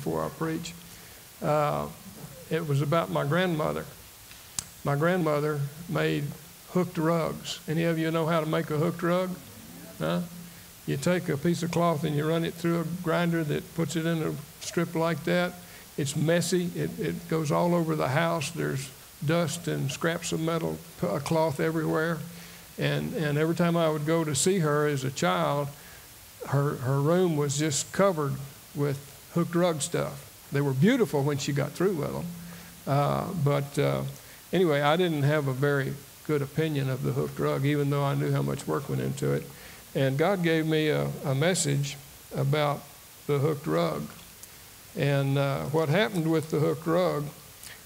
before I preach. Uh, it was about my grandmother. My grandmother made hooked rugs. Any of you know how to make a hooked rug? Huh? You take a piece of cloth and you run it through a grinder that puts it in a strip like that. It's messy. It, it goes all over the house. There's dust and scraps of metal cloth everywhere. And, and every time I would go to see her as a child, her, her room was just covered with hooked rug stuff. They were beautiful when she got through with them. Uh, but uh, anyway, I didn't have a very good opinion of the hooked rug, even though I knew how much work went into it. And God gave me a, a message about the hooked rug. And uh, what happened with the hooked rug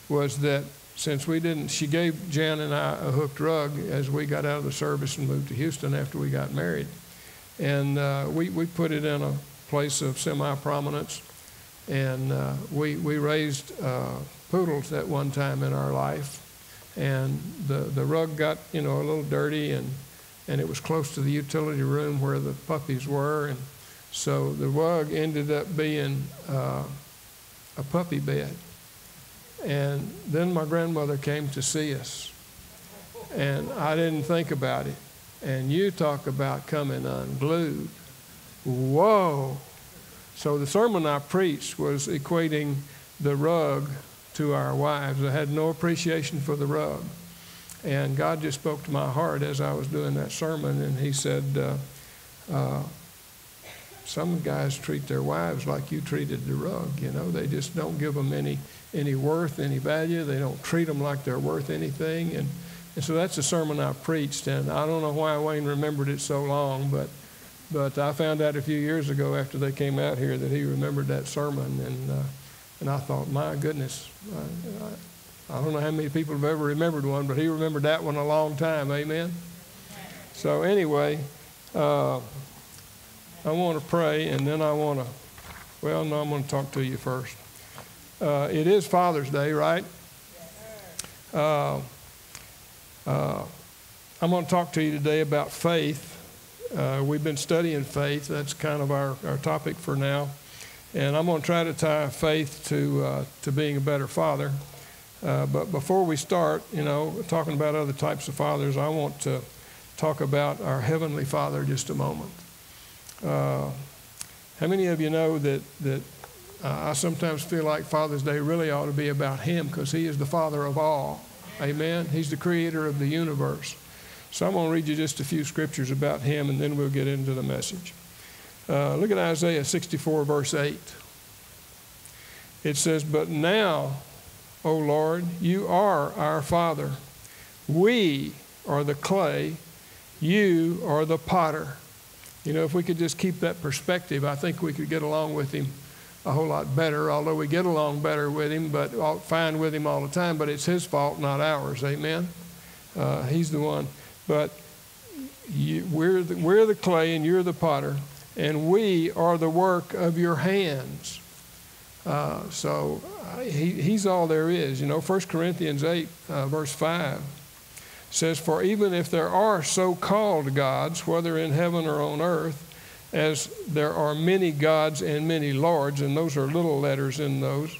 was that since we didn't, she gave Jan and I a hooked rug as we got out of the service and moved to Houston after we got married. And uh, we, we put it in a place of semi prominence. And uh, we, we raised uh, poodles at one time in our life. And the, the rug got, you know, a little dirty and, and it was close to the utility room where the puppies were. And so the rug ended up being uh, a puppy bed. And then my grandmother came to see us. And I didn't think about it. And you talk about coming unglued. Whoa. So the sermon I preached was equating the rug to our wives. I had no appreciation for the rug. And God just spoke to my heart as I was doing that sermon, and He said, uh, uh, Some guys treat their wives like you treated the rug. You know, they just don't give them any any worth, any value. They don't treat them like they're worth anything. And, and so that's the sermon I preached. And I don't know why Wayne remembered it so long, but, but I found out a few years ago after they came out here that he remembered that sermon. And, uh, and I thought, my goodness, I, I, I don't know how many people have ever remembered one, but he remembered that one a long time. Amen? So, anyway, uh, I want to pray, and then I want to, well, no, I'm going to talk to you first. Uh, it is Father's Day, right? Uh, uh, I'm going to talk to you today about faith. Uh, we've been studying faith. That's kind of our, our topic for now. And I'm going to try to tie faith to, uh, to being a better father. Uh, but before we start, you know, talking about other types of fathers, I want to talk about our Heavenly Father just a moment. how many of you know that, that uh, I sometimes feel like Father's Day really ought to be about Him because He is the Father of all. Amen. He's the creator of the universe. So I'm going to read you just a few scriptures about Him and then we'll get into the message. Uh, look at Isaiah 64, verse 8. It says, But now, O Lord, you are our Father. We are the clay, you are the potter. You know, if we could just keep that perspective, I think we could get along with Him a whole lot better, although we get along better with him, but fine with him all the time, but it's his fault, not ours. Amen? Uh, he's the one. But you, we're, the, we're the clay and you're the potter, and we are the work of your hands. Uh, so uh, he, he's all there is. You know, 1 Corinthians 8, uh, verse 5 says, For even if there are so called gods, whether in heaven or on earth, as there are many gods and many lords, and those are little letters in those,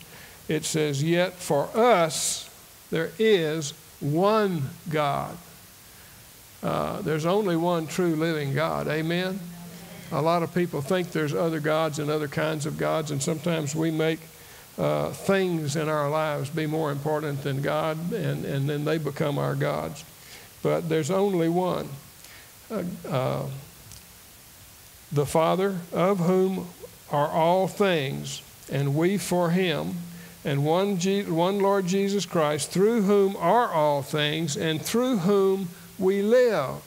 it says, Yet for us there is one God. Uh, there's only one true living God. Amen? A lot of people think there's other gods and other kinds of gods, and sometimes we make uh, things in our lives be more important than God, and, and then they become our gods. But there's only one. Uh, uh the Father, of whom are all things, and we for him, and one, Je- one Lord Jesus Christ, through whom are all things, and through whom we live.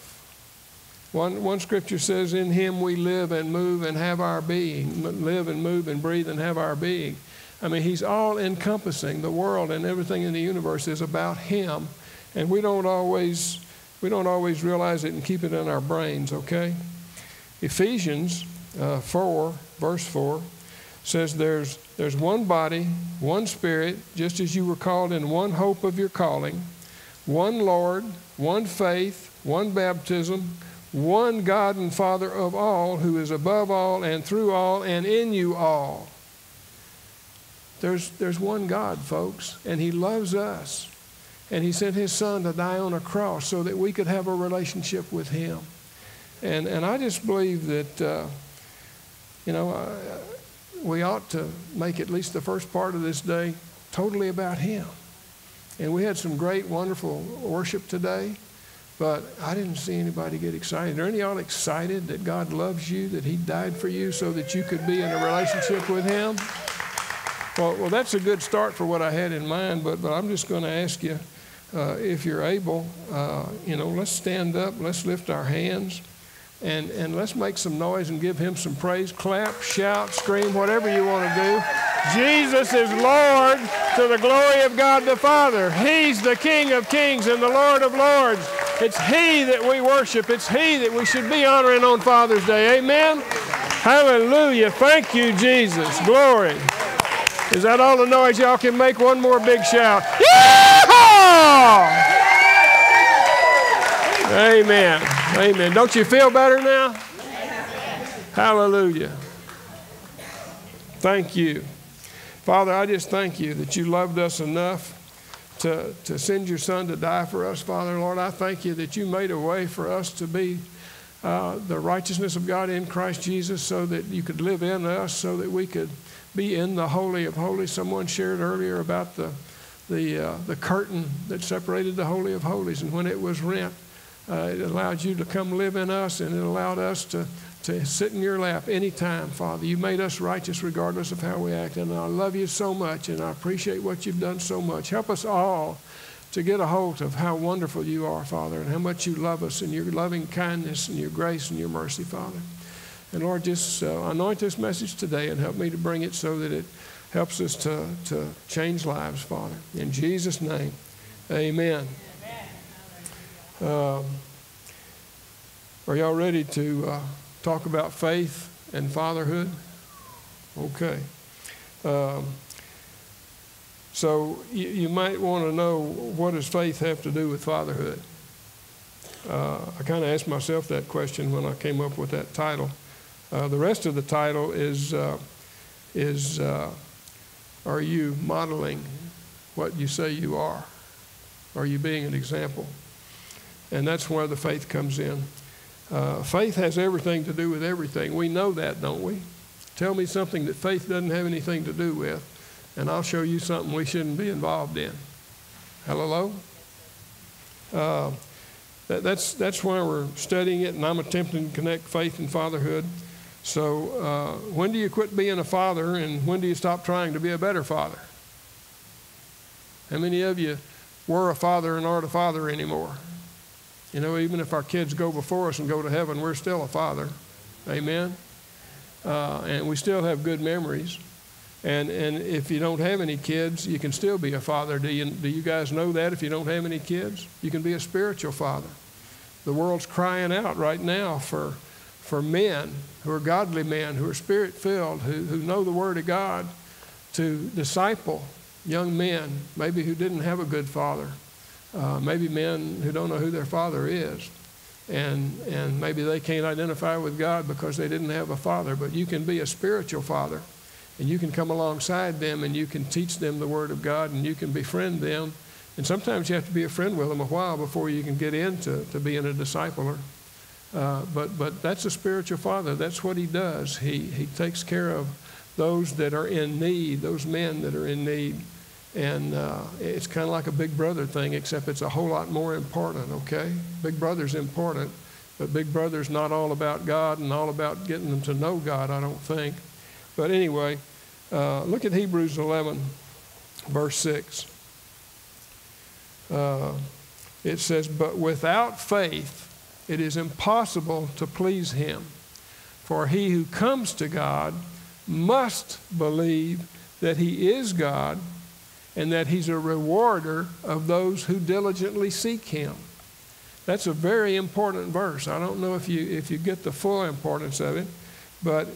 One, one scripture says, In him we live and move and have our being, live and move and breathe and have our being. I mean, he's all encompassing. The world and everything in the universe is about him, and we don't always we don't always realize it and keep it in our brains, okay? Ephesians uh, 4, verse 4, says there's, there's one body, one spirit, just as you were called in one hope of your calling, one Lord, one faith, one baptism, one God and Father of all, who is above all and through all and in you all. There's, there's one God, folks, and He loves us. And He sent His Son to die on a cross so that we could have a relationship with Him. And, and I just believe that, uh, you know, uh, we ought to make at least the first part of this day totally about Him. And we had some great, wonderful worship today, but I didn't see anybody get excited. Are any of y'all excited that God loves you, that He died for you so that you could be in a relationship with Him? Well, well that's a good start for what I had in mind, but, but I'm just going to ask you uh, if you're able, uh, you know, let's stand up, let's lift our hands, and, and let's make some noise and give Him some praise. Clap, shout, scream, whatever you want to do. Jesus is Lord to the glory of God the Father. He's the King of kings and the Lord of lords. It's He that we worship. It's He that we should be honoring on Father's Day. Amen? Hallelujah. Thank you, Jesus. Glory. Is that all the noise y'all can make? One more big shout. Amen. Amen. Don't you feel better now? Hallelujah. Thank you. Father, I just thank you that you loved us enough to, to send your son to die for us, Father. Lord, I thank you that you made a way for us to be uh, the righteousness of God in Christ Jesus so that you could live in us, so that we could be in the Holy of Holies. Someone shared earlier about the, the, uh, the curtain that separated the Holy of Holies, and when it was rent, uh, it allowed you to come live in us, and it allowed us to to sit in your lap anytime, Father. You made us righteous regardless of how we act. And I love you so much, and I appreciate what you've done so much. Help us all to get a hold of how wonderful you are, Father, and how much you love us, and your loving kindness, and your grace, and your mercy, Father. And Lord, just uh, anoint this message today and help me to bring it so that it helps us to, to change lives, Father. In Jesus' name, amen. Um, are y'all ready to? Uh, talk about faith and fatherhood? Okay. Um, so you, you, might want to know what does faith have to do with fatherhood? Uh, I kind of asked myself that question when I came up with that title. Uh, the rest of the title is uh, is uh, Are you modeling what you say you are? Are you being an example? And that's where the faith comes in. Uh, faith has everything to do with everything. We know that, don't we? Tell me something that faith doesn't have anything to do with, and I'll show you something we shouldn't be involved in. Hello? Uh, that, that's, that's why we're studying it, and I'm attempting to connect faith and fatherhood. So, uh, when do you quit being a father, and when do you stop trying to be a better father? How many of you were a father and aren't a father anymore? You know, even if our kids go before us and go to heaven, we're still a father. Amen? Uh, and we still have good memories. And, and if you don't have any kids, you can still be a father. Do you, do you guys know that if you don't have any kids? You can be a spiritual father. The world's crying out right now for, for men who are godly men, who are spirit filled, who, who know the Word of God, to disciple young men, maybe who didn't have a good father uh, maybe men who don't know who their father is. And, and maybe they can't identify with God because they didn't have a father. But you can be a spiritual father, and you can come alongside them and you can teach them the Word of God and you can befriend them. And sometimes you have to be a friend with them a while before you can get into to being a discipler. Uh, but, but that's a spiritual father. That's what he does. He, he takes care of those that are in need, those men that are in need. And uh, it's kind of like a big brother thing, except it's a whole lot more important, okay? Big brother's important, but big brother's not all about God and all about getting them to know God, I don't think. But anyway, uh, look at Hebrews 11, verse 6. Uh, it says, But without faith it is impossible to please him. For he who comes to God must believe that he is God and that he's a rewarder of those who diligently seek him. That's a very important verse. I don't know if you, if you get the full importance of it, but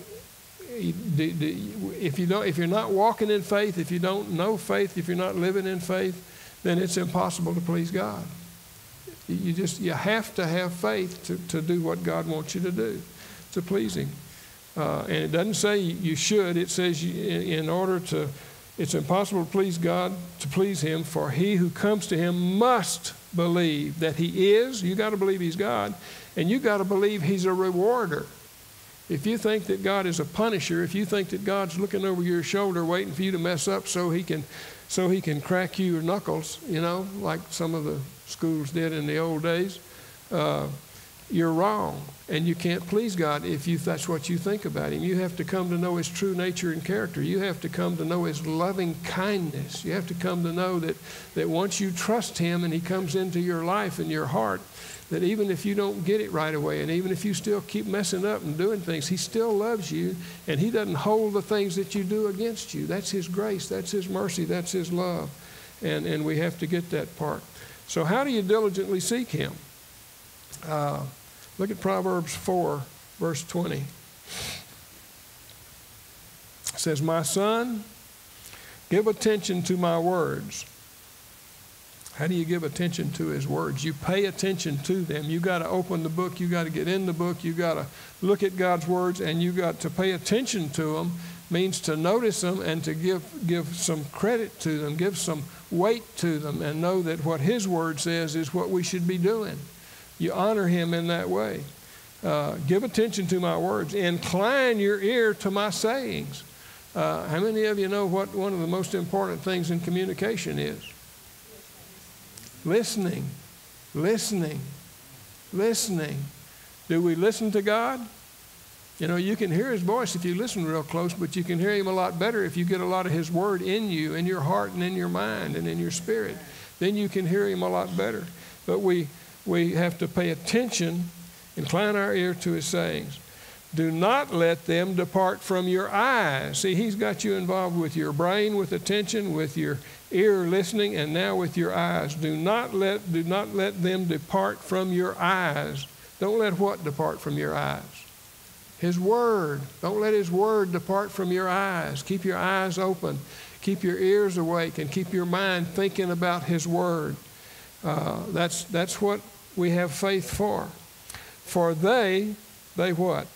if, you don't, if you're not walking in faith, if you don't know faith, if you're not living in faith, then it's impossible to please God. You just you have to have faith to, to do what God wants you to do, to please Him. Uh, and it doesn't say you should. It says you, in order to It's impossible to please God, to please Him, for he who comes to Him must believe that He is. You got to believe He's God, and you got to believe He's a rewarder. If you think that God is a punisher, if you think that God's looking over your shoulder waiting for you to mess up so He can, so He can crack you your knuckles, you know, like some of the schools did in the old days, uh, you're wrong. And you can't please God if you, that's what you think about Him. You have to come to know His true nature and character. You have to come to know His loving kindness. You have to come to know that, that once you trust Him and He comes into your life and your heart, that even if you don't get it right away and even if you still keep messing up and doing things, He still loves you and He doesn't hold the things that you do against you. That's His grace, that's His mercy, that's His love. And, and we have to get that part. So, how do you diligently seek Him? Uh, Look at Proverbs 4, verse 20. It says, My son, give attention to my words. How do you give attention to his words? You pay attention to them. You got to open the book. You got to get in the book. You got to look at God's words, and you got to pay attention to them. Means to notice them and to give give some credit to them, give some weight to them, and know that what His word says is what we should be doing. You honor him in that way. Uh, give attention to my words. Incline your ear to my sayings. Uh, how many of you know what one of the most important things in communication is? Listening. Listening. Listening. Do we listen to God? You know, you can hear his voice if you listen real close, but you can hear him a lot better if you get a lot of his word in you, in your heart and in your mind and in your spirit. Then you can hear him a lot better. But we we have to pay attention, incline our ear to his sayings. Do not let them depart from your eyes. See, he's got you involved with your brain, with attention, with your ear listening, and now with your eyes. Do not let, do not let them depart from your eyes. Don't let what depart from your eyes? His word. Don't let his word depart from your eyes. Keep your eyes open. Keep your ears awake and keep your mind thinking about his word. Uh, that's, that's what we have faith for. For they, they what?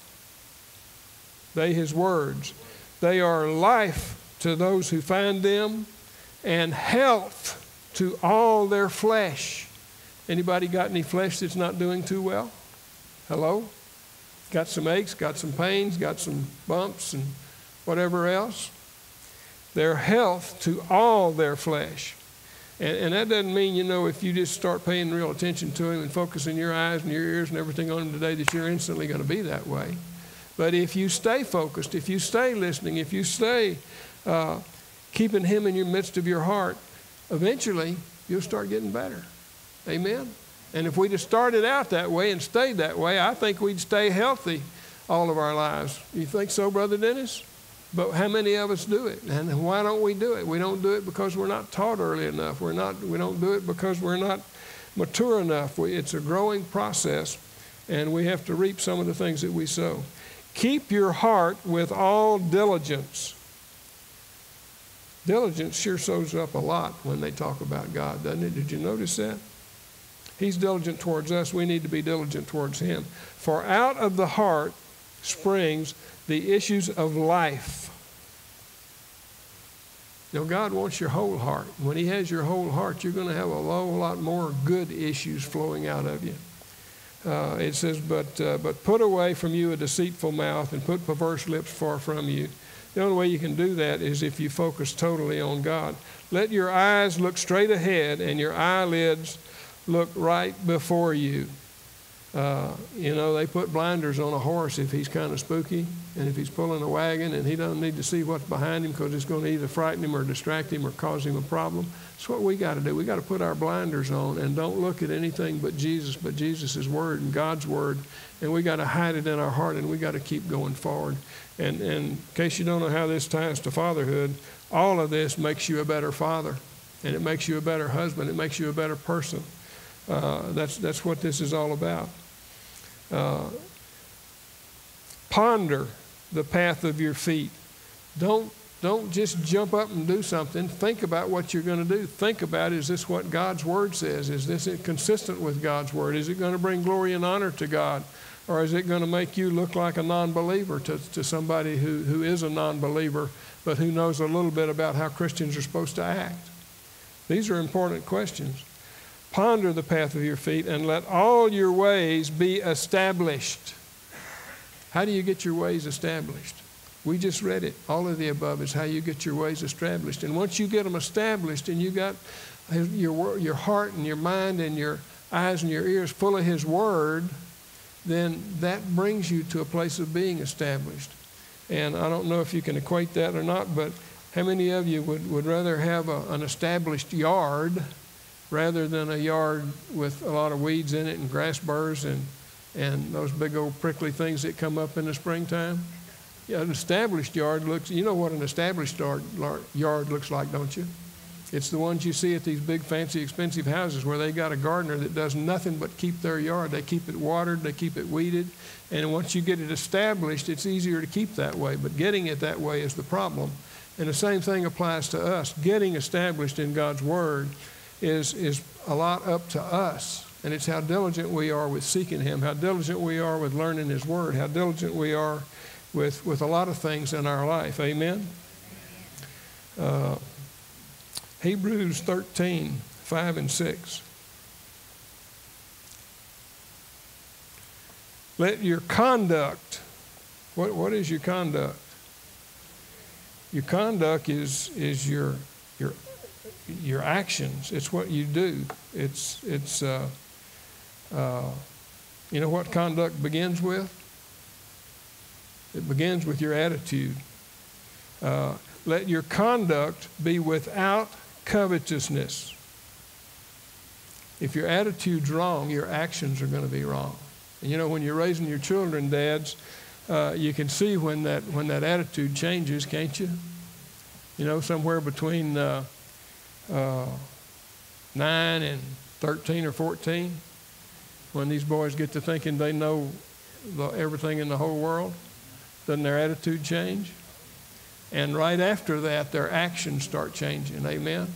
They, his words. They are life to those who find them and health to all their flesh. Anybody got any flesh that's not doing too well? Hello? Got some aches, got some pains, got some bumps and whatever else? Their health to all their flesh. And, and, that doesn't mean, you know, if you just start paying real attention to him and focusing your eyes and your ears and everything on him today, that you're instantly going to be that way. But if you stay focused, if you stay listening, if you stay uh, keeping him in your midst of your heart, eventually you'll start getting better. Amen? And if we just started out that way and stayed that way, I think we'd stay healthy all of our lives. You think so, Brother Dennis? But how many of us do it? And why don't we do it? We don't do it because we're not taught early enough. We're not, we don't do it because we're not mature enough. We, it's a growing process, and we have to reap some of the things that we sow. Keep your heart with all diligence. Diligence sure shows up a lot when they talk about God, doesn't it? Did you notice that? He's diligent towards us. We need to be diligent towards Him. For out of the heart springs the issues of life. Know, God wants your whole heart. When He has your whole heart, you're going to have a whole lot more good issues flowing out of you. Uh, it says, but, uh, but put away from you a deceitful mouth and put perverse lips far from you. The only way you can do that is if you focus totally on God. Let your eyes look straight ahead and your eyelids look right before you. Uh, you know, they put blinders on a horse if he's kind of spooky and if he's pulling a wagon and he doesn't need to see what's behind him because it's going to either frighten him or distract him or cause him a problem. That's what we got to do. We got to put our blinders on and don't look at anything but Jesus, but Jesus' Word and God's Word. And we got to hide it in our heart and we got to keep going forward. And, and in case you don't know how this ties to fatherhood, all of this makes you a better father and it makes you a better husband. It makes you a better person. Uh, that's, that's what this is all about. Uh, ponder the path of your feet. Don't, don't just jump up and do something. Think about what you're going to do. Think about is this what God's Word says? Is this consistent with God's Word? Is it going to bring glory and honor to God? Or is it going to make you look like a non believer to, to somebody who, who is a non believer but who knows a little bit about how Christians are supposed to act? These are important questions. Ponder the path of your feet and let all your ways be established. How do you get your ways established? We just read it. All of the above is how you get your ways established. And once you get them established and you got your, your heart and your mind and your eyes and your ears full of His Word, then that brings you to a place of being established. And I don't know if you can equate that or not, but how many of you would, would rather have a, an established yard rather than a yard with a lot of weeds in it and grass burrs and, and those big old prickly things that come up in the springtime? Yeah, an established yard looks, you know what an established yard, yard looks like, don't you? It's the ones you see at these big, fancy, expensive houses where they got a gardener that does nothing but keep their yard. They keep it watered, they keep it weeded, and once you get it established, it's easier to keep that way. But getting it that way is the problem. And the same thing applies to us. Getting established in God's Word is, is a lot up to us. And it's how diligent we are with seeking Him, how diligent we are with learning His Word, how diligent we are with, with a lot of things in our life. Amen? Uh, Hebrews 13, 5 and 6. Let your conduct, what, what is your conduct? Your conduct is, is your, your, your actions. It's what you do. It's, it's uh, uh, you know what conduct begins with? It begins with your attitude. Uh, let your conduct be without covetousness. If your attitude's wrong, your actions are going to be wrong. And you know, when you're raising your children, dads, uh, you can see when that, when that attitude changes, can't you? You know, somewhere between uh, uh, 9 and 13 or 14, when these boys get to thinking they know the, everything in the whole world. Doesn't their attitude change? And right after that, their actions start changing. Amen?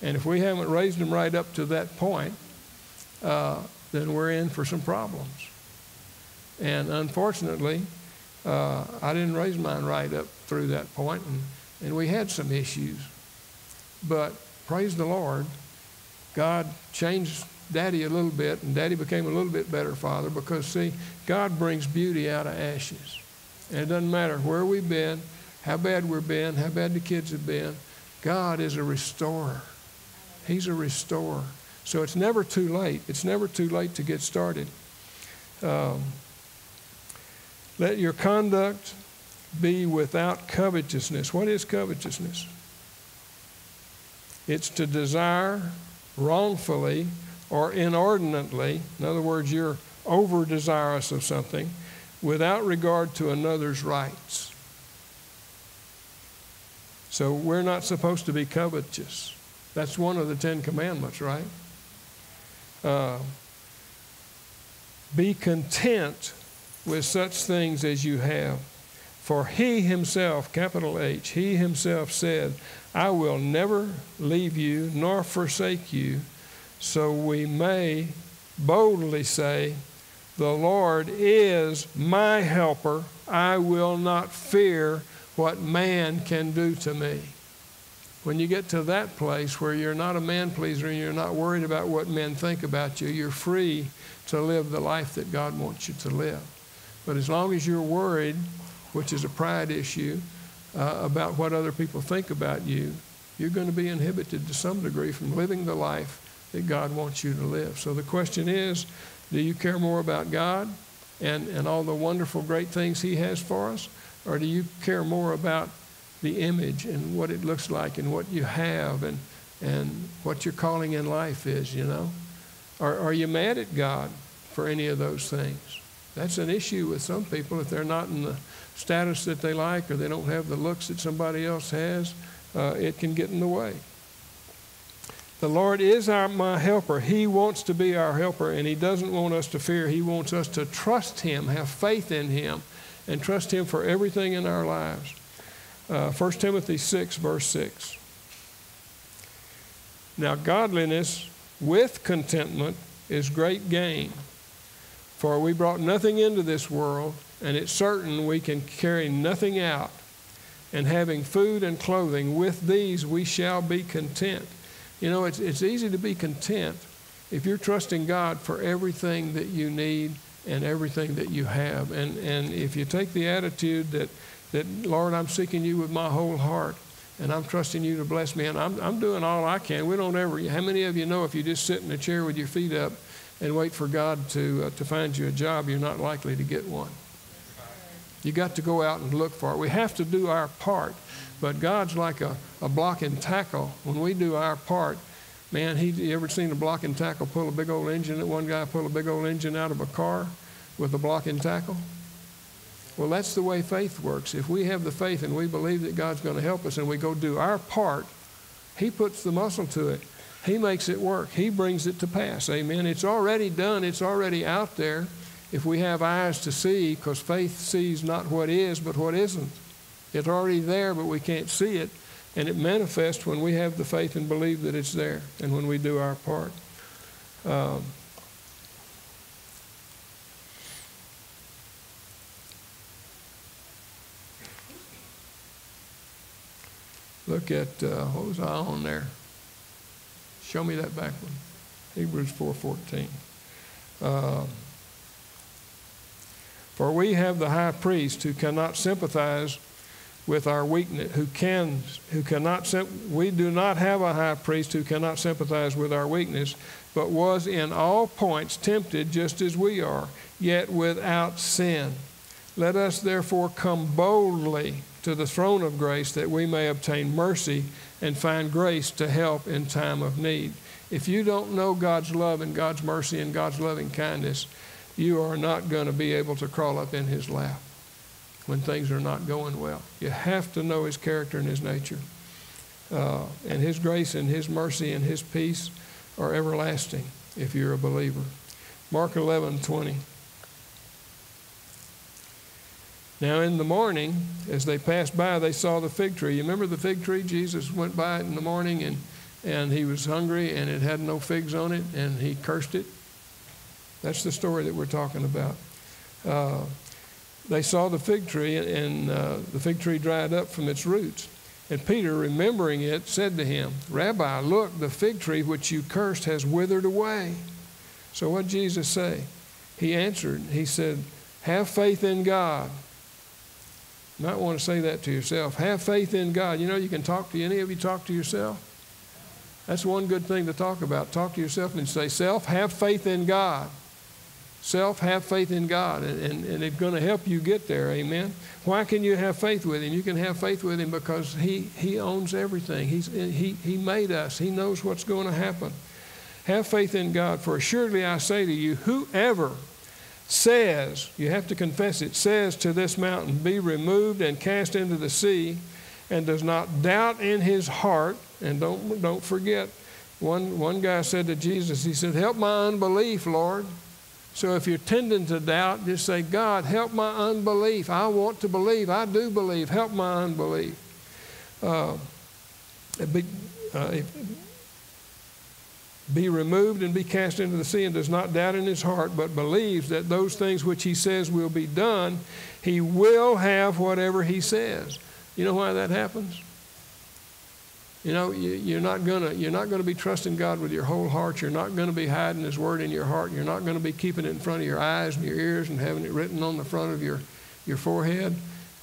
And if we haven't raised them right up to that point, uh, then we're in for some problems. And unfortunately, uh, I didn't raise mine right up through that point, and, and we had some issues. But praise the Lord, God changed Daddy a little bit, and Daddy became a little bit better father because, see, God brings beauty out of ashes. And it doesn't matter where we've been, how bad we've been, how bad the kids have been. God is a restorer. He's a restorer. So it's never too late. It's never too late to get started. Um, let your conduct be without covetousness. What is covetousness? It's to desire wrongfully or inordinately. In other words, you're over desirous of something without regard to another's rights. So we're not supposed to be covetous. That's one of the Ten Commandments, right? Uh, be content with such things as you have. For he himself, capital H, he himself said, I will never leave you nor forsake you. So we may boldly say, the Lord is my helper. I will not fear what man can do to me. When you get to that place where you're not a man pleaser and you're not worried about what men think about you, you're free to live the life that God wants you to live. But as long as you're worried, which is a pride issue, uh, about what other people think about you, you're going to be inhibited to some degree from living the life that God wants you to live. So the question is do you care more about God and, and all the wonderful, great things He has for us? Or do you care more about the image and what it looks like and what you have and, and what your calling in life is, you know? Or are you mad at God for any of those things? That's an issue with some people if they're not in the status that they like or they don't have the looks that somebody else has. Uh, it can get in the way. The Lord is our, my helper. He wants to be our helper, and He doesn't want us to fear. He wants us to trust Him, have faith in Him, and trust Him for everything in our lives. Uh, 1 Timothy 6, verse 6. Now, godliness with contentment is great gain. For we brought nothing into this world, and it's certain we can carry nothing out. And having food and clothing, with these we shall be content. You know, it's, it's easy to be content if you're trusting God for everything that you need and everything that you have. And, and if you take the attitude that, that, Lord, I'm seeking you with my whole heart, and I'm trusting you to bless me, and I'm, I'm doing all I can. We don't ever, how many of you know if you just sit in a chair with your feet up and wait for God to, uh, to find you a job, you're not likely to get one? You got to go out and look for it. We have to do our part, but God's like a, a block and tackle. When we do our part, man, he, you ever seen a block and tackle pull a big old engine? That One guy pull a big old engine out of a car with a block and tackle? Well, that's the way faith works. If we have the faith and we believe that God's going to help us and we go do our part, He puts the muscle to it. He makes it work. He brings it to pass. Amen. It's already done, it's already out there if we have eyes to see, because faith sees not what is, but what isn't. It's already there, but we can't see it. And it manifests when we have the faith and believe that it's there and when we do our part. Um, look at, uh, what was I on there? Show me that back one. Hebrews 4.14. Uh, for we have the high priest who cannot sympathize with our weakness, who can, who cannot, we do not have a high priest who cannot sympathize with our weakness, but was in all points tempted just as we are, yet without sin. Let us therefore come boldly to the throne of grace that we may obtain mercy and find grace to help in time of need. If you don't know God's love and God's mercy and God's loving kindness, you are not going to be able to crawl up in his lap when things are not going well. You have to know his character and his nature. Uh, and his grace and his mercy and his peace are everlasting if you're a believer. Mark 11 20. Now, in the morning, as they passed by, they saw the fig tree. You remember the fig tree? Jesus went by it in the morning and, and he was hungry and it had no figs on it and he cursed it. That's the story that we're talking about. Uh, they saw the fig tree, and uh, the fig tree dried up from its roots. And Peter, remembering it, said to him, Rabbi, look, the fig tree which you cursed has withered away. So what did Jesus say? He answered, He said, Have faith in God. You might want to say that to yourself. Have faith in God. You know, you can talk to any of you talk to yourself. That's one good thing to talk about. Talk to yourself and say, Self, have faith in God. Self, have faith in God, and, and, and it's going to help you get there. Amen. Why can you have faith with Him? You can have faith with Him because He, he owns everything. He's, he, he made us, He knows what's going to happen. Have faith in God, for assuredly I say to you, whoever says, you have to confess it, says to this mountain, be removed and cast into the sea, and does not doubt in his heart, and don't, don't forget, one, one guy said to Jesus, he said, Help my unbelief, Lord. So if you're tending to doubt, just say, God, help my unbelief. I want to believe. I do believe. Help my unbelief. Uh, be, uh, be removed and be cast into the sea and does not doubt in his heart, but believes that those things which he says will be done, he will have whatever he says. You know why that happens? You know, you, are not gonna you're not gonna be trusting God with your whole heart. You're not gonna be hiding His Word in your heart. You're not gonna be keeping it in front of your eyes and your ears and having it written on the front of your your forehead.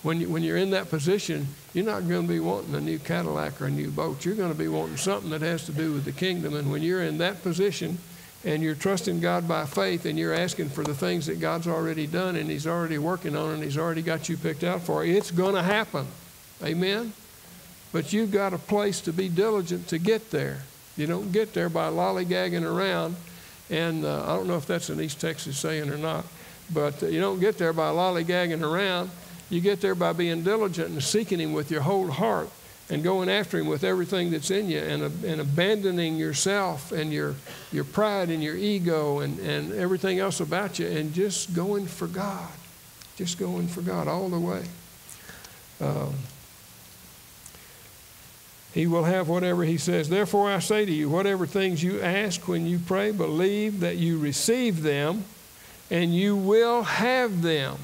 When you, when you're in that position, you're not going to be wanting a new Cadillac or a new boat. You're going to be wanting something that has to do with the kingdom. And when you're in that position, and you're trusting God by faith and you're asking for the things that God's already done and He's already working on and He's already got you picked out for, it's going to happen. Amen? But you've got a place to be diligent to get there. You don't get there by lollygagging around. And uh, I don't know if that's an East Texas saying or not, but uh, you don't get there by lollygagging around. You get there by being diligent and seeking Him with your whole heart and going after Him with everything that's in you and, uh, and abandoning yourself and your, your pride and your ego and, and everything else about you and just going for God. Just going for God all the way. Um, he will have whatever he says. Therefore, I say to you, whatever things you ask when you pray, believe that you receive them and you will have them.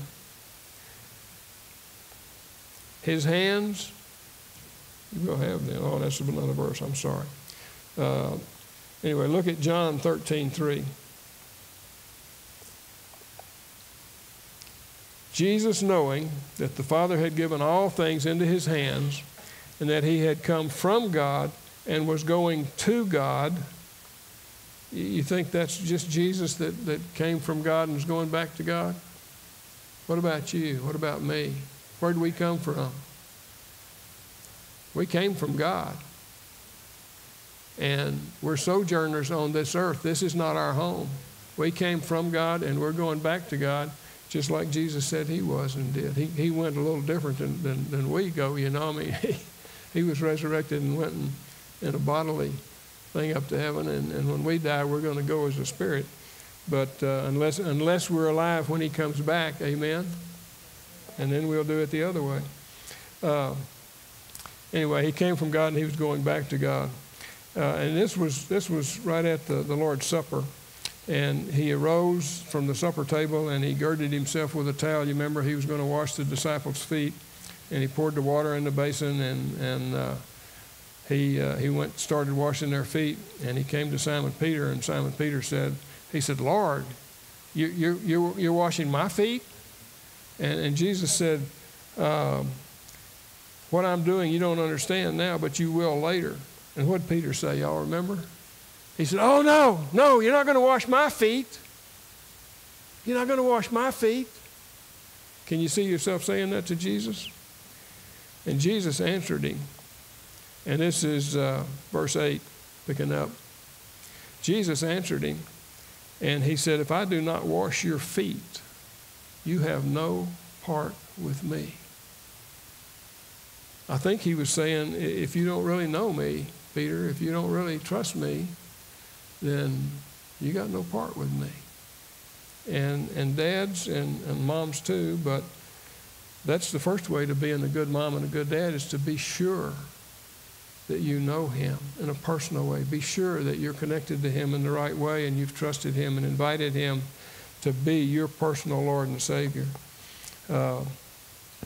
His hands, you will have them. Oh, that's another verse. I'm sorry. Uh, anyway, look at John 13 3. Jesus, knowing that the Father had given all things into his hands, and that he had come from God and was going to God, you think that's just Jesus that, that came from God and is going back to God? What about you? What about me? Where did we come from? We came from God. And we're sojourners on this earth. This is not our home. We came from God and we're going back to God just like Jesus said he was and did. He, he went a little different than, than, than we go, you know. I mean, he was resurrected and went in, in a bodily thing up to heaven, and, and when we die, we're going to go as a spirit. But uh, unless, unless we're alive when he comes back, amen? And then we'll do it the other way. Uh, anyway, he came from God and he was going back to God. Uh, and this was, this was right at the, the Lord's Supper. And he arose from the supper table and he girded himself with a towel. You remember he was going to wash the disciples' feet. And he poured the water in the basin and, and uh, he, uh, he went started washing their feet. And he came to Simon Peter and Simon Peter said, he said, Lord, you, you, you, you're washing my feet? And, and Jesus said, um, what I'm doing you don't understand now, but you will later. And what did Peter say? Y'all remember? He said, Oh, no, no, you're not going to wash my feet. You're not going to wash my feet. Can you see yourself saying that to Jesus? And Jesus answered him. And this is uh, verse 8, picking up. Jesus answered him, and he said, If I do not wash your feet, you have no part with me. I think he was saying, If you don't really know me, Peter, if you don't really trust me, then you got no part with me. And, and dads and, and moms too, but that's the first way to being a good mom and a good dad is to be sure that you know him in a personal way. Be sure that you're connected to him in the right way and you've trusted him and invited him to be your personal Lord and Savior. Uh,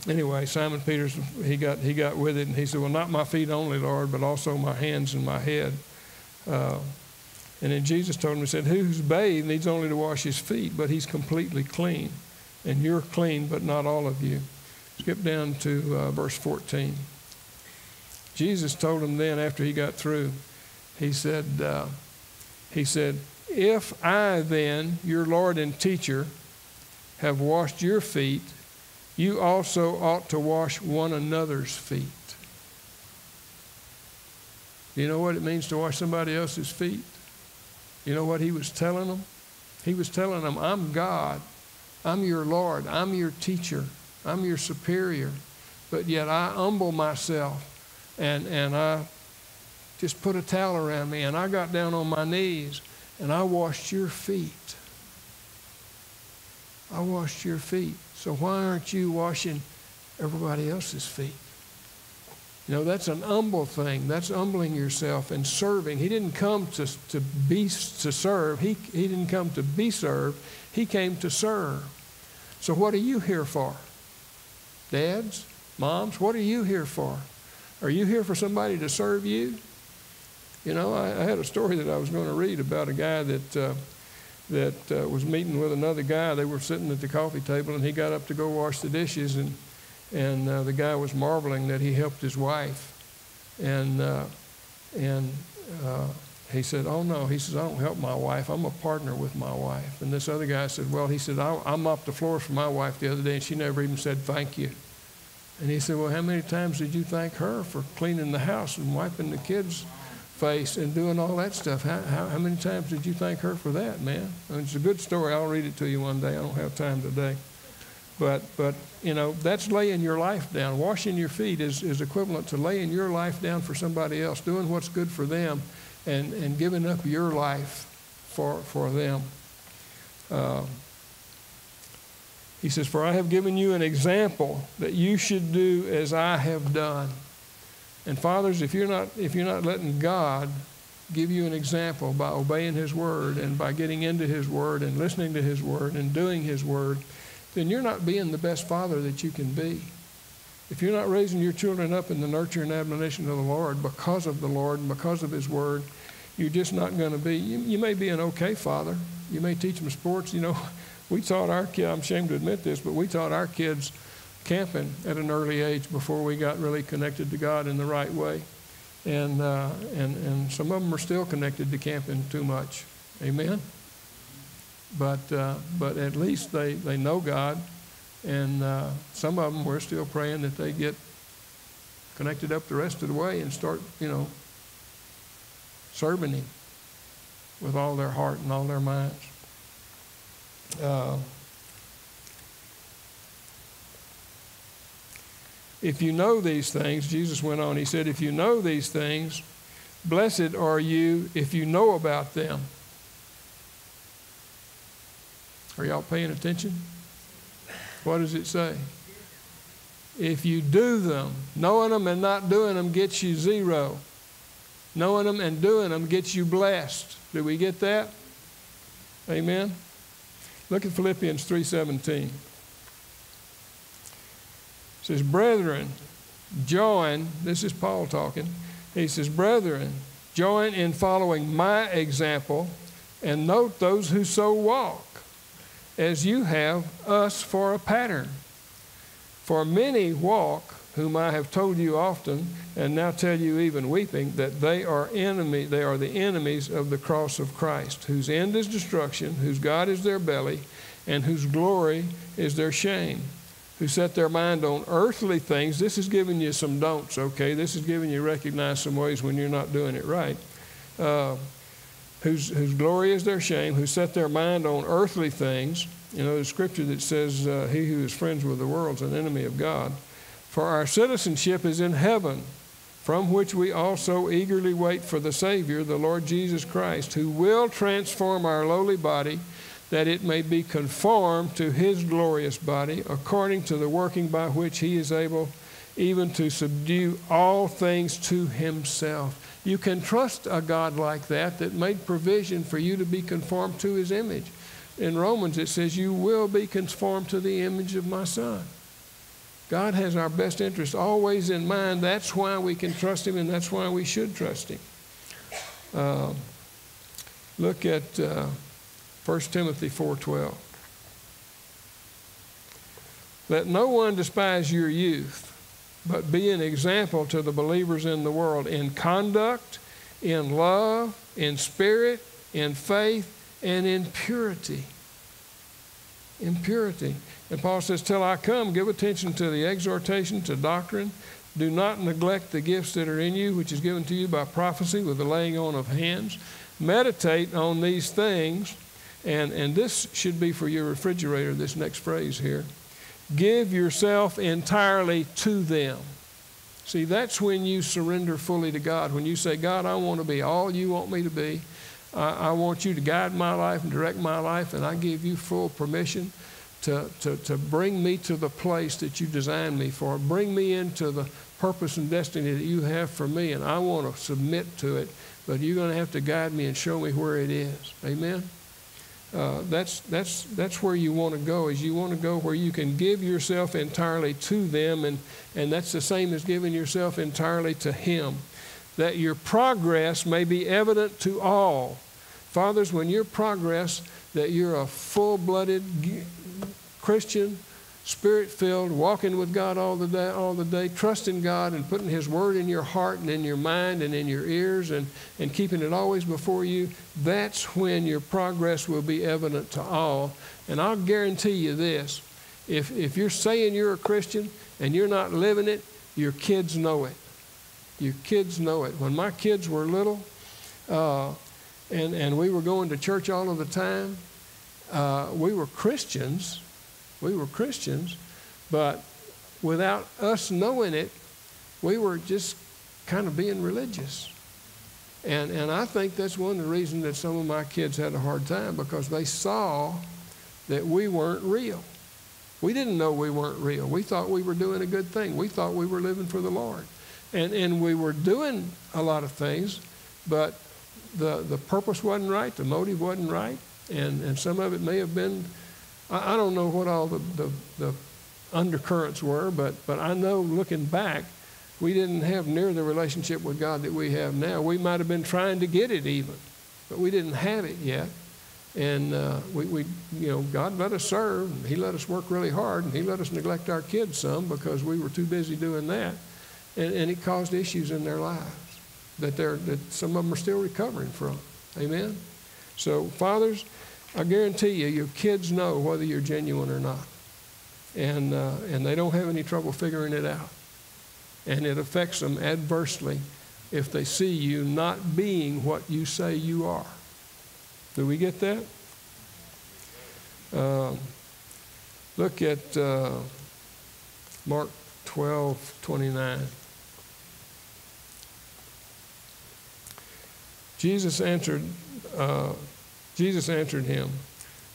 anyway, Simon Peters, he got, he got with it and he said, Well, not my feet only, Lord, but also my hands and my head. Uh, and then Jesus told him, He said, Who's bathed needs only to wash his feet, but he's completely clean. And you're clean, but not all of you. Skip down to uh, verse 14. Jesus told him then, after he got through, he said, uh, he said, If I then, your Lord and teacher, have washed your feet, you also ought to wash one another's feet. Do you know what it means to wash somebody else's feet? You know what he was telling them? He was telling them, I'm God. I'm your Lord. I'm your teacher. I'm your superior. But yet I humble myself and, and I just put a towel around me and I got down on my knees and I washed your feet. I washed your feet. So why aren't you washing everybody else's feet? You know, that's an humble thing. That's humbling yourself and serving. He didn't come to, to be to serve. He, he didn't come to be served. He came to serve. So what are you here for? Dads, moms, what are you here for? Are you here for somebody to serve you? You know, I, I had a story that I was going to read about a guy that uh, that uh, was meeting with another guy. They were sitting at the coffee table, and he got up to go wash the dishes, and and uh, the guy was marveling that he helped his wife. And, uh, and uh, he said, Oh, no. He says, I don't help my wife. I'm a partner with my wife. And this other guy said, Well, he said, I, mopped the floors for my wife the other day, and she never even said thank you. And he said, Well, how many times did you thank her for cleaning the house and wiping the kids' face and doing all that stuff? How, how, how many times did you thank her for that, man? And it's a good story. I'll read it to you one day. I don't have time today. But, but you know, that's laying your life down. Washing your feet is, is equivalent to laying your life down for somebody else, doing what's good for them, and, and giving up your life for, for them. Uh, he says, For I have given you an example that you should do as I have done. And fathers, if you're not, if you're not letting God give you an example by obeying His Word and by getting into His Word and listening to His Word and doing His Word, then you're not being the best father that you can be. If you're not raising your children up in the nurture and admonition of the Lord because of the Lord and because of His Word, you're just not going to be. You, you may be an okay father. You may teach them sports. You know, we taught our kids, I'm ashamed to admit this, but we taught our kids camping at an early age before we got really connected to God in the right way. And, uh, and, and some of them are still connected to camping too much. Amen? But, uh, but at least they, they know God. And uh, some of them, we're still praying that they get connected up the rest of the way and start, you know, serving Him with all their heart and all their minds. Uh, if you know these things, Jesus went on, he said, if you know these things, blessed are you if you know about them. Are y'all paying attention? What does it say? If you do them, knowing them and not doing them gets you zero. Knowing them and doing them gets you blessed. Do we get that? Amen. Look at Philippians 3:17. It says, "Brethren, join, this is Paul talking. He says, "Brethren, join in following my example and note those who so walk, as you have us for a pattern. For many walk whom I have told you often, and now tell you even weeping, that they are enemy, they are the enemies of the cross of Christ, whose end is destruction, whose God is their belly, and whose glory is their shame, who set their mind on earthly things. This is giving you some don'ts, okay? This is giving you recognize some ways when you're not doing it right. Uh, whose, whose glory is their shame, who set their mind on earthly things. You know, the scripture that says, uh, He who is friends with the world is an enemy of God. For our citizenship is in heaven, from which we also eagerly wait for the Savior, the Lord Jesus Christ, who will transform our lowly body that it may be conformed to his glorious body, according to the working by which he is able even to subdue all things to himself. You can trust a God like that that made provision for you to be conformed to his image. In Romans, it says, You will be conformed to the image of my Son. God has our best interest always in mind. That's why we can trust Him, and that's why we should trust Him. Uh, look at uh, 1 Timothy 4:12. Let no one despise your youth, but be an example to the believers in the world in conduct, in love, in spirit, in faith, and in purity. In purity. And Paul says, Till I come, give attention to the exhortation, to doctrine. Do not neglect the gifts that are in you, which is given to you by prophecy with the laying on of hands. Meditate on these things. And, and this should be for your refrigerator, this next phrase here. Give yourself entirely to them. See, that's when you surrender fully to God. When you say, God, I want to be all you want me to be. I, I want you to guide my life and direct my life, and I give you full permission to, to, to bring me to the place that you designed me for. Bring me into the purpose and destiny that you have for me, and I want to submit to it, but you're going to have to guide me and show me where it is. Amen? Uh, that's, that's, that's where you want to go, is you want to go where you can give yourself entirely to them, and, and that's the same as giving yourself entirely to Him. That your progress may be evident to all. Fathers, when your progress, that you're a full-blooded Christian, spirit filled, walking with God all the day, all the day, trusting God and putting His Word in your heart and in your mind and in your ears and, and keeping it always before you, that's when your progress will be evident to all. And I'll guarantee you this if, if you're saying you're a Christian and you're not living it, your kids know it. Your kids know it. When my kids were little uh, and, and we were going to church all of the time, uh, we were Christians we were Christians, but without us knowing it, we were just kind of being religious. And, and I think that's one of the reasons that some of my kids had a hard time because they saw that we weren't real. We didn't know we weren't real. We thought we were doing a good thing. We thought we were living for the Lord. And, and we were doing a lot of things, but the, the purpose wasn't right, the motive wasn't right, and, and some of it may have been, I, I don't know what all the, the, the undercurrents were, but, but I know looking back, we didn't have near the relationship with God that we have now. We might have been trying to get it even, but we didn't have it yet. And uh, we, we, you know, God let us serve. He let us work really hard, and He let us neglect our kids some because we were too busy doing that. And, and it caused issues in their lives that, they're, that some of them are still recovering from. Amen? So, fathers, I guarantee you, your kids know whether you're genuine or not. And, uh, and they don't have any trouble figuring it out. And it affects them adversely if they see you not being what you say you are. Do we get that? Uh, look at uh, Mark 12 29. Jesus answered, uh, Jesus answered him.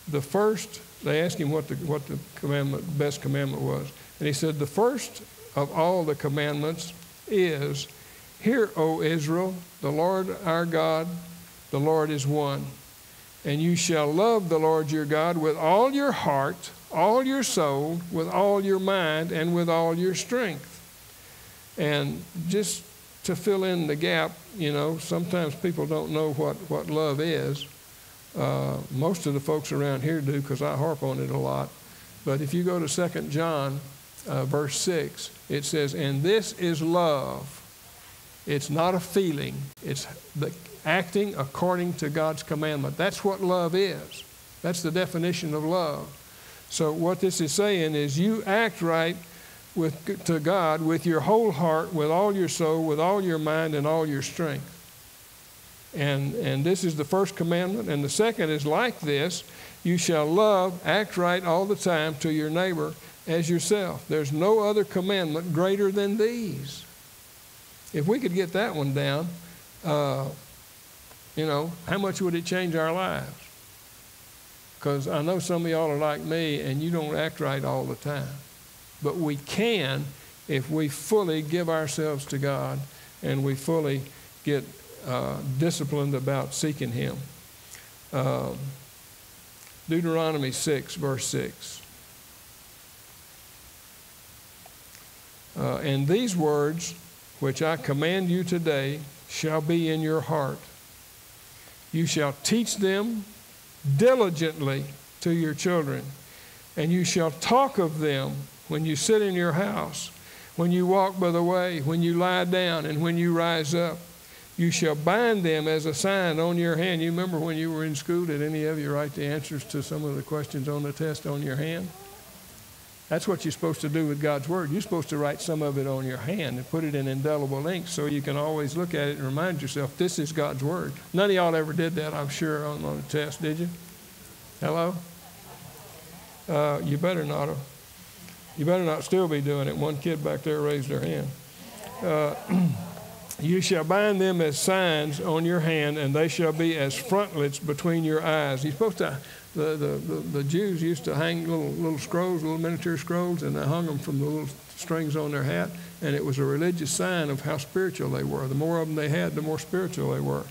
The first, they asked him what the, what the commandment, best commandment was. And he said, The first of all the commandments is, Hear, O Israel, the Lord our God, the Lord is one. And you shall love the Lord your God with all your heart, all your soul, with all your mind, and with all your strength. And just to fill in the gap, you know, sometimes people don't know what, what love is. Uh, most of the folks around here do because I harp on it a lot. But if you go to 2 John, uh, verse 6, it says, And this is love. It's not a feeling, it's the acting according to God's commandment. That's what love is. That's the definition of love. So, what this is saying is you act right with, to God with your whole heart, with all your soul, with all your mind, and all your strength. And, and this is the first commandment. And the second is like this you shall love, act right all the time to your neighbor as yourself. There's no other commandment greater than these. If we could get that one down, uh, you know, how much would it change our lives? Because I know some of y'all are like me and you don't act right all the time. But we can if we fully give ourselves to God and we fully get uh, disciplined about seeking Him. Uh, Deuteronomy 6, verse 6. Uh, and these words, which I command you today, shall be in your heart you shall teach them diligently to your children, and you shall talk of them when you sit in your house, when you walk by the way, when you lie down, and when you rise up. You shall bind them as a sign on your hand. You remember when you were in school, did any of you write the answers to some of the questions on the test on your hand? That's what you're supposed to do with God's Word. You're supposed to write some of it on your hand and put it in indelible ink so you can always look at it and remind yourself, this is God's Word. None of y'all ever did that, I'm sure, on, on the test, did you? Hello? Uh, you better not have. You better not still be doing it. One kid back there raised their hand. Uh, you shall bind them as signs on your hand, and they shall be as frontlets between your eyes. You're supposed to the, the, the, the, Jews used to hang little, little scrolls, little miniature scrolls, and they hung them from the little strings on their hat, and it was a religious sign of how spiritual they were. The more of them they had, the more spiritual they were.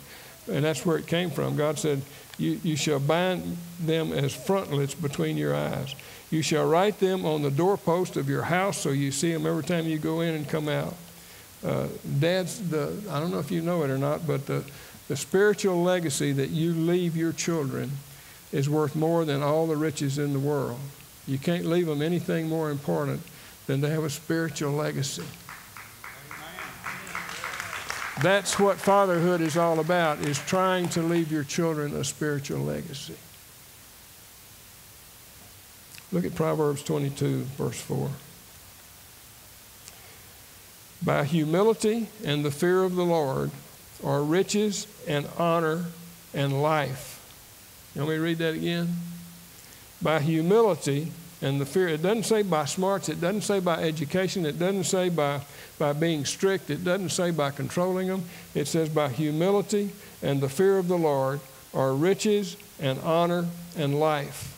And that's where it came from. God said, You, you shall bind them as frontlets between your eyes. You shall write them on the doorpost of your house so you see them every time you go in and come out. Uh, dad's the, I don't know if you know it or not, but the, the spiritual legacy that you leave your children is worth more than all the riches in the world. You can't leave them anything more important than to have a spiritual legacy. That's what fatherhood is all about, is trying to leave your children a spiritual legacy. Look at Proverbs 22, verse 4. By humility and the fear of the Lord are riches and honor and life you want me to read that again? By humility and the fear. It doesn't say by smarts. It doesn't say by education. It doesn't say by, by being strict. It doesn't say by controlling them. It says by humility and the fear of the Lord are riches and honor and life.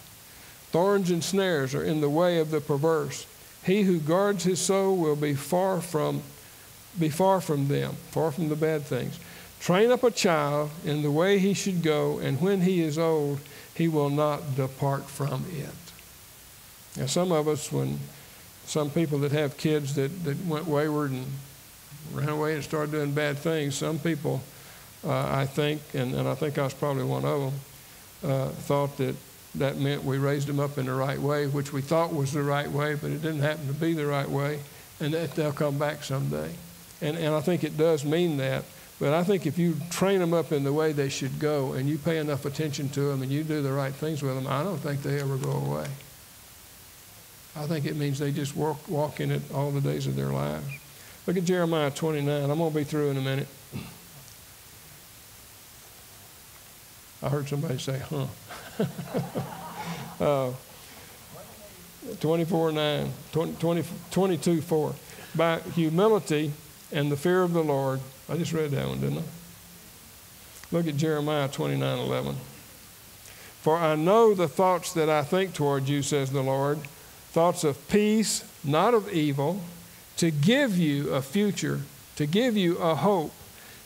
Thorns and snares are in the way of the perverse. He who guards his soul will be far from, be far from them, far from the bad things. Train up a child in the way he should go, and when he is old, he will not depart from it. Now, some of us, when some people that have kids that, that went wayward and ran away and started doing bad things, some people, uh, I think, and, and I think I was probably one of them, uh, thought that that meant we raised them up in the right way, which we thought was the right way, but it didn't happen to be the right way, and that they'll come back someday. And, and I think it does mean that. But I think if you train them up in the way they should go and you pay enough attention to them and you do the right things with them, I don't think they ever go away. I think it means they just walk, walk in it all the days of their lives. Look at Jeremiah 29. I'm going to be through in a minute. I heard somebody say, huh. uh, 24 9, 20, 22 4. By humility and the fear of the Lord. I just read that one, didn't I? Look at Jeremiah 29 11. For I know the thoughts that I think toward you, says the Lord, thoughts of peace, not of evil, to give you a future, to give you a hope.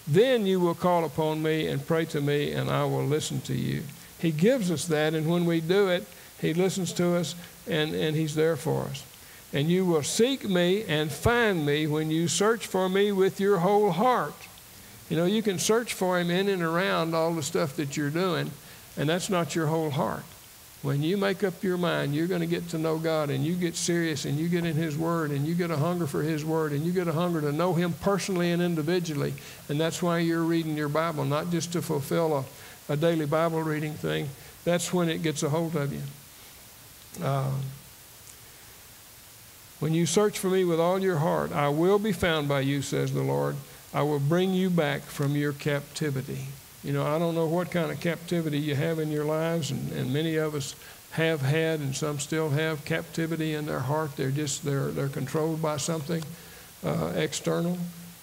Then you will call upon me and pray to me, and I will listen to you. He gives us that, and when we do it, He listens to us and, and He's there for us. And you will seek me and find me when you search for me with your whole heart. You know, you can search for Him in and around all the stuff that you're doing, and that's not your whole heart. When you make up your mind, you're going to get to know God and you get serious and you get in His Word and you get a hunger for His Word and you get a hunger to know Him personally and individually. And that's why you're reading your Bible, not just to fulfill a a daily Bible reading thing, that's when it gets a hold of you. Uh, when you search for me with all your heart, I will be found by you, says the Lord. I will bring you back from your captivity. You know, I don't know what kind of captivity you have in your lives, and, and many of us have had, and some still have captivity in their heart. They're just they're they're controlled by something uh, external,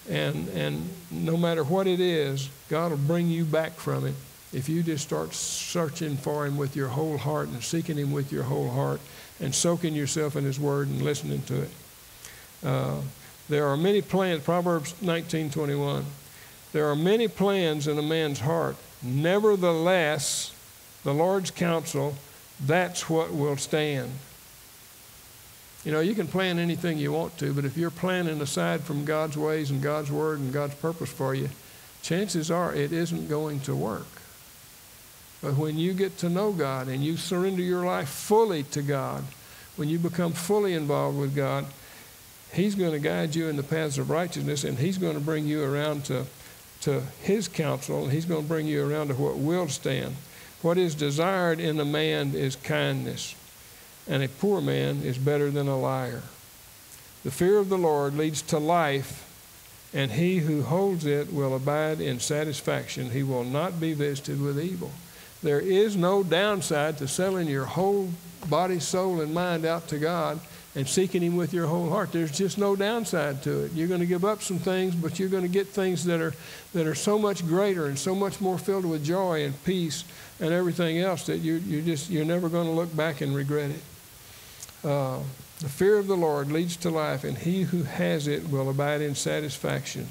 and and no matter what it is, God will bring you back from it if you just start searching for Him with your whole heart and seeking Him with your whole heart and soaking yourself in His Word and listening to it. Uh, there are many plans, Proverbs 19:21. There are many plans in a man's heart. Nevertheless, the Lord's counsel, that's what will stand. You know, you can plan anything you want to, but if you're planning aside from God's ways and God's word and God's purpose for you, chances are it isn't going to work. But when you get to know God and you surrender your life fully to God, when you become fully involved with God, He's going to guide you in the paths of righteousness and He's going to bring you around to, to His counsel and He's going to bring you around to what will stand. What is desired in a man is kindness, and a poor man is better than a liar. The fear of the Lord leads to life, and he who holds it will abide in satisfaction. He will not be visited with evil. There is no downside to selling your whole body, soul, and mind out to God and seeking Him with your whole heart. There's just no downside to it. You're going to give up some things, but you're going to get things that are, that are so much greater and so much more filled with joy and peace and everything else that you, you just, you're never going to look back and regret it. Uh, the fear of the Lord leads to life, and he who has it will abide in satisfaction.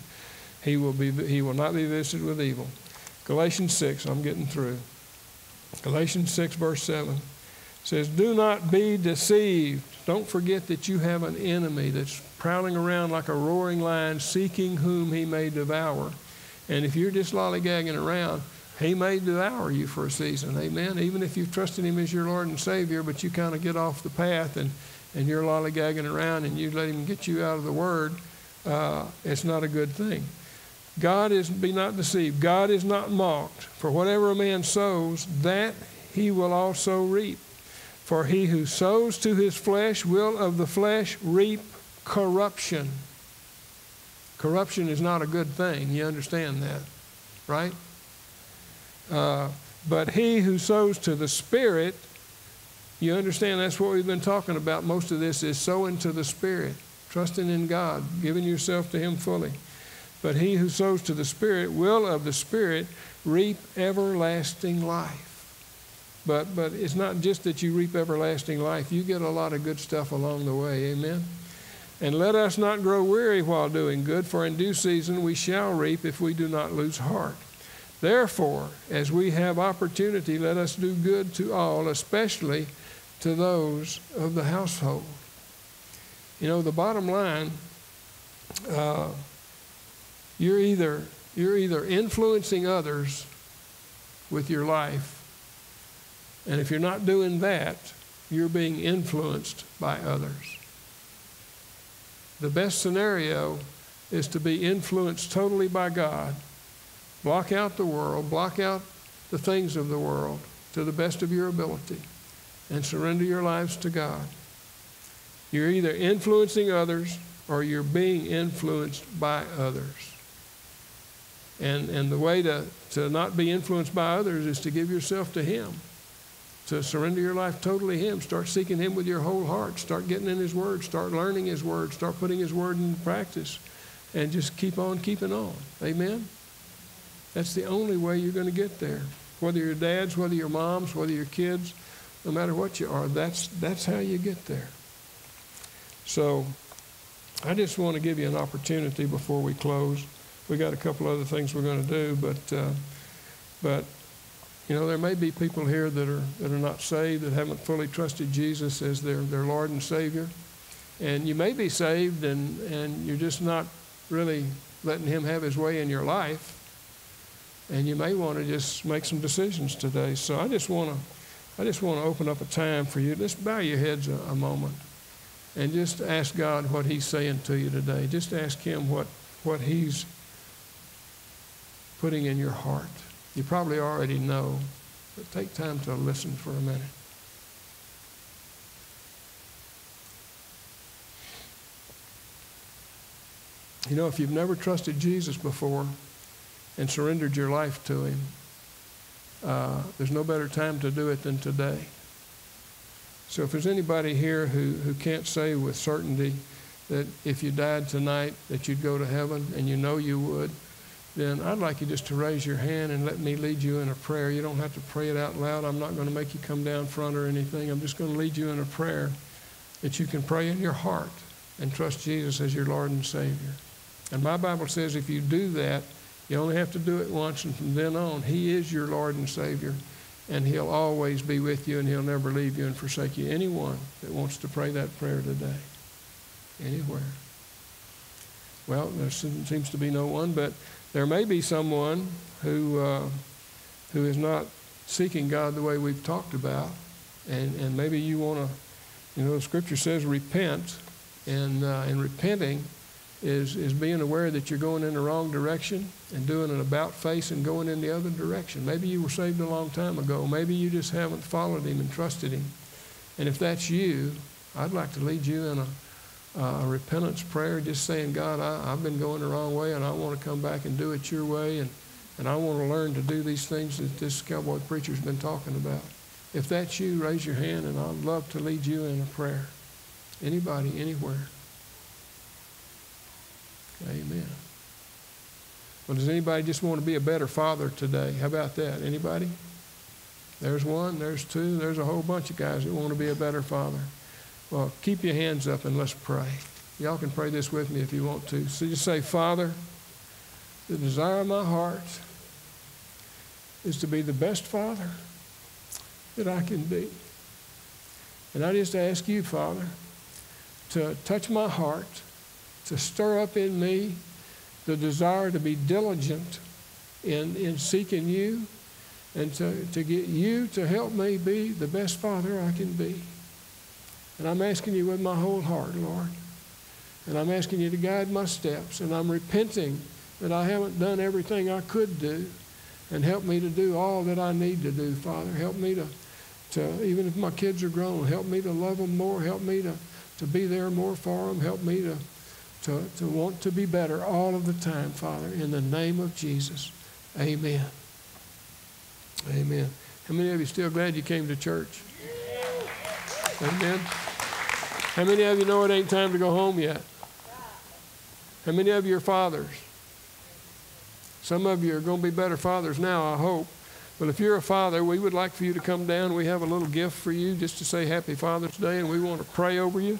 He will, be, he will not be visited with evil. Galatians 6, I'm getting through. Galatians 6, verse 7 says, Do not be deceived. Don't forget that you have an enemy that's prowling around like a roaring lion, seeking whom he may devour. And if you're just lollygagging around, he may devour you for a season. Amen. Even if you've trusted him as your Lord and Savior, but you kind of get off the path and, and you're lollygagging around and you let him get you out of the Word, uh, it's not a good thing. God is, be not deceived. God is not mocked. For whatever a man sows, that he will also reap. For he who sows to his flesh will of the flesh reap corruption. Corruption is not a good thing. You understand that, right? Uh, but he who sows to the Spirit, you understand that's what we've been talking about. Most of this is sowing to the Spirit, trusting in God, giving yourself to Him fully. But he who sows to the Spirit will of the Spirit reap everlasting life. But, but it's not just that you reap everlasting life, you get a lot of good stuff along the way. Amen? And let us not grow weary while doing good, for in due season we shall reap if we do not lose heart. Therefore, as we have opportunity, let us do good to all, especially to those of the household. You know, the bottom line, uh, you're either you're either influencing others with your life, and if you're not doing that, you're being influenced by others. The best scenario is to be influenced totally by God. Block out the world, block out the things of the world to the best of your ability, and surrender your lives to God. You're either influencing others or you're being influenced by others. And, and the way to, to not be influenced by others is to give yourself to Him, to surrender your life totally to Him. Start seeking Him with your whole heart. Start getting in His Word. Start learning His Word. Start putting His Word into practice. And just keep on keeping on. Amen? That's the only way you're going to get there. Whether you're dads, whether you're moms, whether you're kids, no matter what you are, that's, that's how you get there. So I just want to give you an opportunity before we close. We got a couple other things we're going to do, but uh, but you know there may be people here that are that are not saved that haven't fully trusted Jesus as their their Lord and Savior, and you may be saved and and you're just not really letting Him have His way in your life, and you may want to just make some decisions today. So I just want to I just want to open up a time for you. Just bow your heads a, a moment and just ask God what He's saying to you today. Just ask Him what, what He's putting in your heart. You probably already know, but take time to listen for a minute. You know, if you've never trusted Jesus before and surrendered your life to Him, uh, there's no better time to do it than today. So if there's anybody here who, who can't say with certainty that if you died tonight that you'd go to heaven and you know you would, then I'd like you just to raise your hand and let me lead you in a prayer. You don't have to pray it out loud. I'm not going to make you come down front or anything. I'm just going to lead you in a prayer that you can pray in your heart and trust Jesus as your Lord and Savior. And my Bible says if you do that, you only have to do it once, and from then on, He is your Lord and Savior and He'll always be with you and He'll never leave you and forsake you. Anyone that wants to pray that prayer today, anywhere. Well, there seems to be no one, but there may be someone who, uh, who is not seeking God the way we've talked about, and, and maybe you want to, you know, the Scripture says repent, and, uh, and repenting is, is being aware that you're going in the wrong direction and doing an about face and going in the other direction. Maybe you were saved a long time ago. Maybe you just haven't followed Him and trusted Him. And if that's you, I'd like to lead you in a, Uh, a repentance prayer, just saying, God, I, have been going the wrong way and I want to come back and do it your way. And, and I want to learn to do these things that this cowboy preacher's been talking about. If that's you, raise your hand and I'd love to lead you in a prayer. Anybody, anywhere. Amen. Well, does anybody just want to be a better father today? How about that? Anybody? There's one, there's two, there's a whole bunch of guys that want to be a better father. Well, keep your hands up and let's pray. Y'all can pray this with me if you want to. So just say, Father, the desire of my heart is to be the best father that I can be. And I just ask you, Father, to touch my heart to stir up in me the desire to be diligent in, in seeking you and to, to get you to help me be the best father I can be. And I'm asking you with my whole heart, Lord. And I'm asking you to guide my steps. And I'm repenting that I haven't done everything I could do. And help me to do all that I need to do, Father. Help me to, to even if my kids are grown, help me to love them more. Help me to, to be there more for them. Help me to to, to want to be better all of the time, Father, in the name of Jesus. Amen. Amen. How many of you still glad you came to church? Amen. How many of you know it ain't time to go home yet? How many of you are fathers? Some of you are going to be better fathers now, I hope. But if you're a father, we would like for you to come down. We have a little gift for you just to say Happy Father's Day, and we want to pray over you.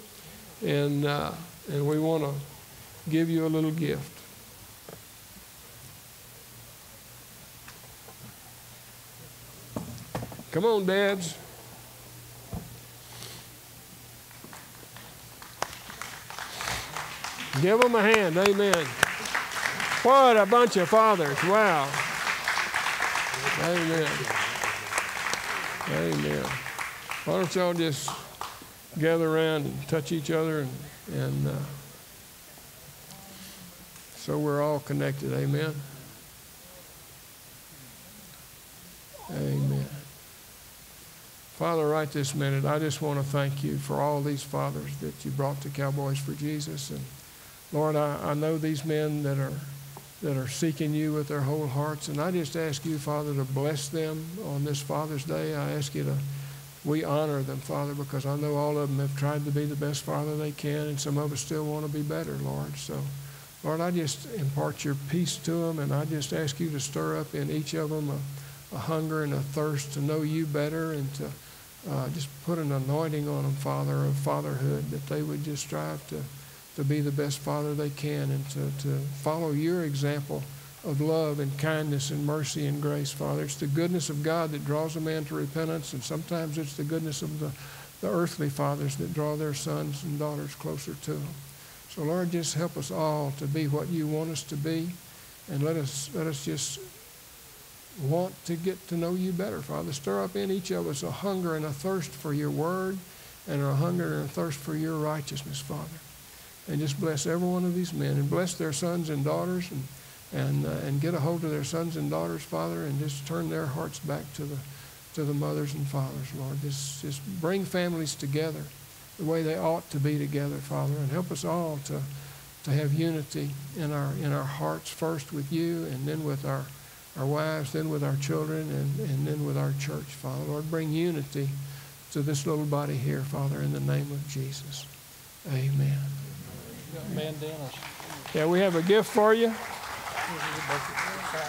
And uh, and we want to give you a little gift. Come on, dads. Give them a hand. Amen. What a bunch of fathers. Wow. Amen. Amen. Why don't y'all just gather around and touch each other and, and uh, so we're all connected. Amen. Amen. Father, right this minute, I just want to thank you for all these fathers that you brought to Cowboys for Jesus. And Lord, I, I know these men that are that are seeking you with their whole hearts. And I just ask you, Father, to bless them on this Father's Day. I ask you to, we honor them, Father, because I know all of them have tried to be the best father they can, and some of us still want to be better, Lord. So, Lord, I just impart your peace to them, and I just ask you to stir up in each of them a, a hunger and a thirst to know you better and to uh, just put an anointing on them, Father, of fatherhood, that they would just strive to to be the best father they can and to, to follow your example of love and kindness and mercy and grace, Father. It's the goodness of God that draws a man to repentance, and sometimes it's the goodness of the, the earthly fathers that draw their sons and daughters closer to them. So, Lord, just help us all to be what you want us to be, and let us, let us just want to get to know you better, Father. Stir up in each of us a hunger and a thirst for your word and a hunger and a thirst for your righteousness, Father and just bless every one of these men and bless their sons and daughters and and uh, and get a hold of their sons and daughters, Father, and just turn their hearts back to the to the mothers and fathers, Lord. Just just bring families together the way they ought to be together, Father, and help us all to to have unity in our in our hearts first with you and then with our our wives, then with our children, and, and then with our church, Father. Lord, bring unity to this little body here, Father, in the name of Jesus. Amen. Bandanas. Yeah, we have a gift for you.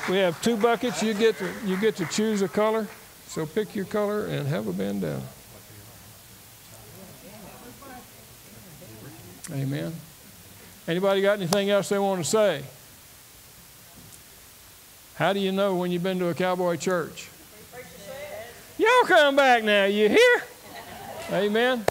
We have two buckets. You get to you get to choose a color. So pick your color and have a bandana. Amen. Anybody got anything else they want to say? How do you know when you've been to a cowboy church? Y'all come back now. You hear? Amen.